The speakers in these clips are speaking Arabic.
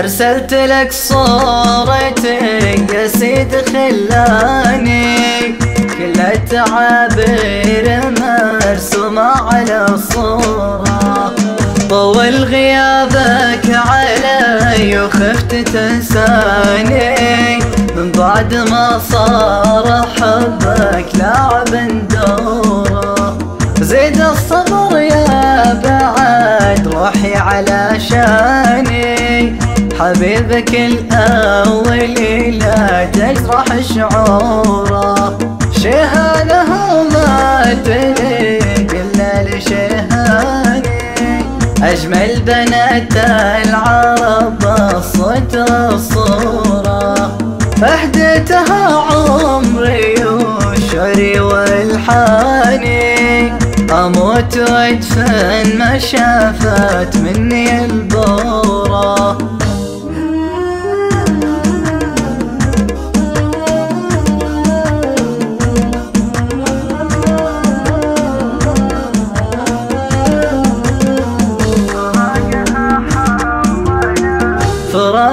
أرسلت لك سيد خلاني كل التعابير مرسومة على الصورة. طول غيابك علي وخفت تنساني. من بعد ما صار حبك لاعب دوره. زيد الصبر يا بعد روحي على شاني. حبيبك الأول لا تجرح شعوره. شهانه ما تليق إلا لشهاني. أجمل بنات العرب بصت الصورة فهدتها عمري وشعري والحاني. أموت وأدفن ما شافت مني البورة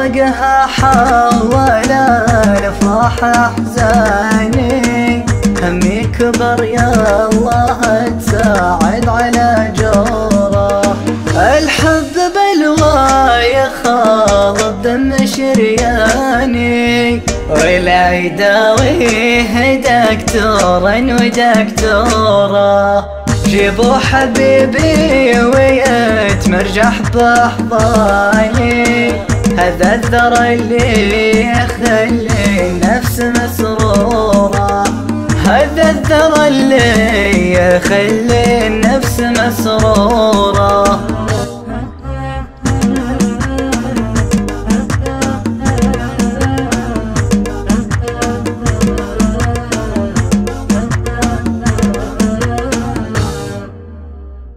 فراقها حول الافراح أحزاني. همي كبر يا الله تساعد على جوره. الحب بلوى خالد دم شرياني. ولا يداويه دكتورا ودكتوره جيبوا حبيبي ويتمرجح بأحضاني. هذا الذر اللي يخلي النفس مسرورة. هذا الذر اللي يخلي النفس مسرورة.